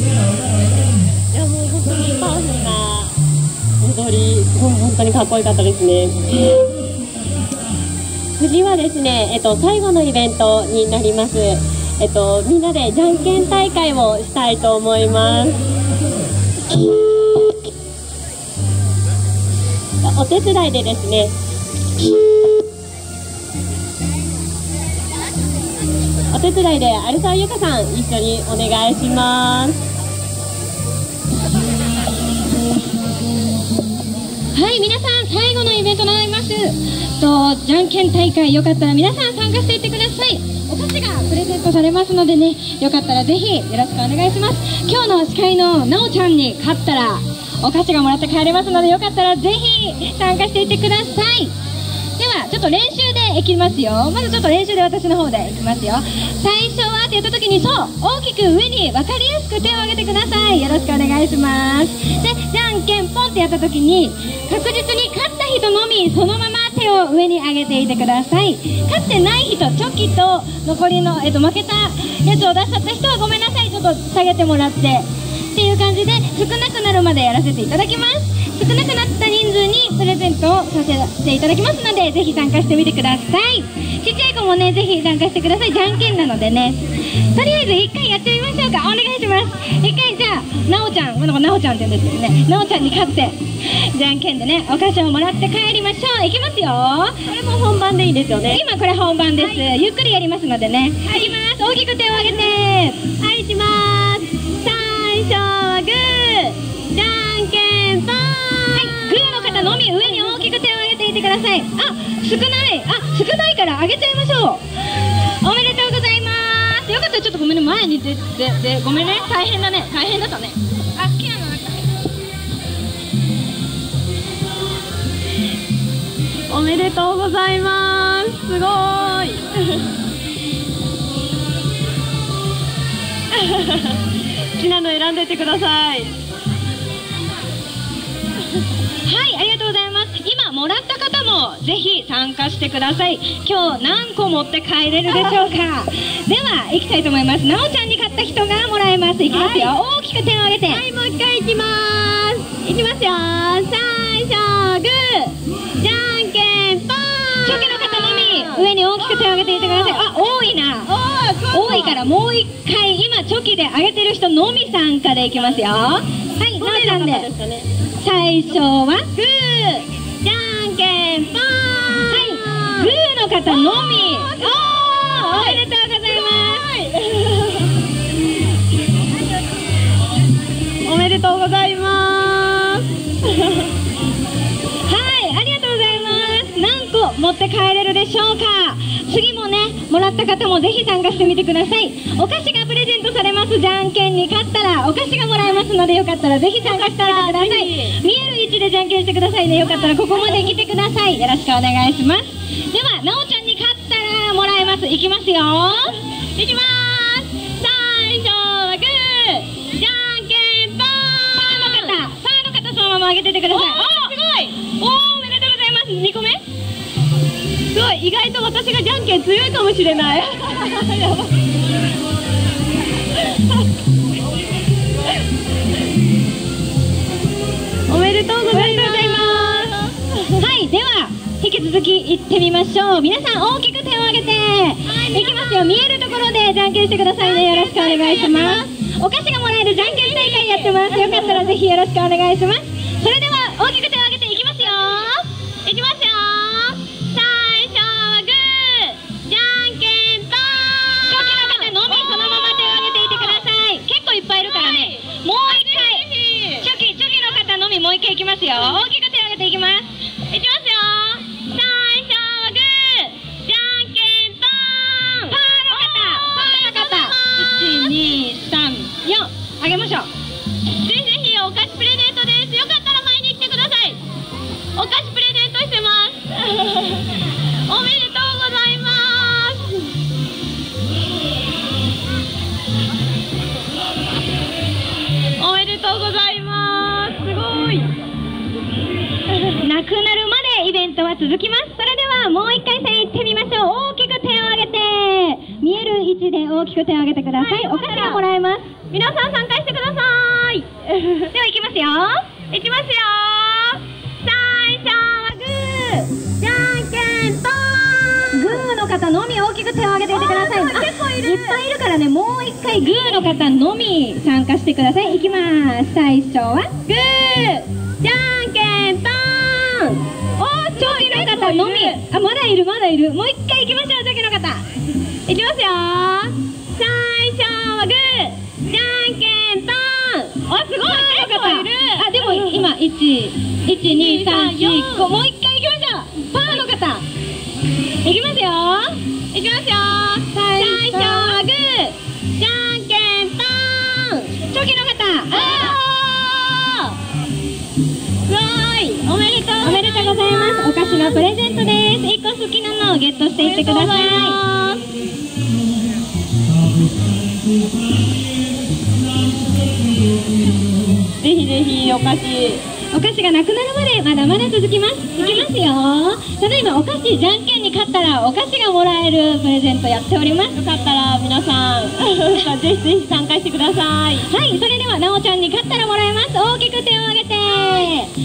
いやもう本当にパワフルな踊りすごい本当にかっこよかったですね。次はですね、えっと、最後のイベントになります。えっと、みんなでじゃんけん大会をしたいと思います。お手伝いでですねお手伝いで有沢由香さん一緒にお願いします。はい皆さん最後のイベントになります。とじゃんけん大会よかったら皆さん参加していってください。お菓子がプレゼントされますのでねよかったらぜひよろしくお願いします。今日の司会のなおちゃんに勝ったらお菓子がもらって帰れますのでよかったらぜひ参加していってください。ちょっと練習でいきますよ。まずちょっと練習で私の方でいきますよ。最初はって言った時にそう大きく上に分かりやすく手を挙げてください。よろしくお願いします。でじゃんけんポンってやった時に確実に勝った人のみそのまま手を上に上げていてください。勝ってない人チョキと残りの、えっと、負けたやつを出しちゃった人はごめんなさい。ちょっと下げてもらって。っていう感じで少なくなるまでやらせていただきます。少なくなった人数にプレゼントをさせていただきますのでぜひ参加してみてください。ちっちゃい子もねぜひ参加してください。じゃんけんなのでね。とりあえず1回やってみましょうか。お願いします。1回じゃあなおちゃんなんかなおちゃんって言うんですけどね。なおちゃんに勝ってじゃんけんでねお菓子をもらって帰りましょう。いきますよ。これも本番でいいですよね。今これ本番です、はい、ゆっくりやりますのでね、はい、いきます。大きく手を挙げて。はい。いきますださい。あ少ない。あ少ないから上げちゃいましょう。おめでとうございます。よかったらちょっとごめんね。前に出てでごめんね。大変だね。大変だったね。あケアのおめでとうございます。すごい。好きなの選んでてください。はいありがとうございます。今もらったもぜひ参加してください。今日何個持って帰れるでしょうか。では行きたいと思います。なおちゃんに買った人がもらえます。いきますよ、はい、大きく手を挙げて。はいもう一回いきます。いきますよ。最初グー。じゃんけんぽん。初期の方のみ。上に大きく手を挙げていてください。あ多いな。多いからもう一回今チョキで上げてる人のみ参加でいきますよ。はいなおちゃんで。最初はグーじゃんけんぽんはい。グーの方のみおおめでとうございます。おめでとうございます。はい。ありがとうございます。何個持って帰れるでしょうか？次もねもらった方もぜひ参加してみてください。お菓子がプレゼントされます。じゃんけんに勝ったらお菓子がもらえますのでよかったらぜひ参加してみてください。見える位置でじゃんけんしてくださいね。よかったらここまで来てください。よろしくお願いしますではなおちゃんに勝ったらもらえます。いきますよ。いきます。最初はグーじゃんけんぽん。パーの方。パーの方そのまま上げててください。おすごい。おおめでとうございます。2個目。すごい。意外と私がじゃんけん強いかもしれない。おめでとうございます。はいでは引き続き行ってみましょう。皆さん大きく手を挙げて。いきますよ。見えるところでじゃんけんしてくださいね。よろしくお願いします。お菓子がもらえるじゃんけん大会やってます。よかったらぜひよろしくお願いしますなくなるまでイベントは続きます。それではもう一回戦行ってみましょう大きく手を挙げて。見える位置1で大きく手を挙げてください、はいお菓子がもらえます。皆さん参加してください。では行きますよ。いきますよ最初はグー。じゃんけんぽグーの方のみ大きく手を挙げていてください。結構いる。いっぱいいるからね。もう一回グーの方のみ参加してください。いきます。最初はグー方のみあまだいるまだいる。もう一回行きましょうチョキの方。いきますよ。最初はグーじゃんけんぽん。おすごい結構いる。あでも今1 1 2 3 4 5もう一回ットしていってくださいぜひぜひお菓子お菓子がなくなるまでまだまだ続きますいきますよただいまお菓子じゃんけんに勝ったらお菓子がもらえるプレゼントやっておりますよかったら皆さんぜひぜひ参加してください。はいそれではなおちゃんに勝ったらもらえます。大きく手を挙げて。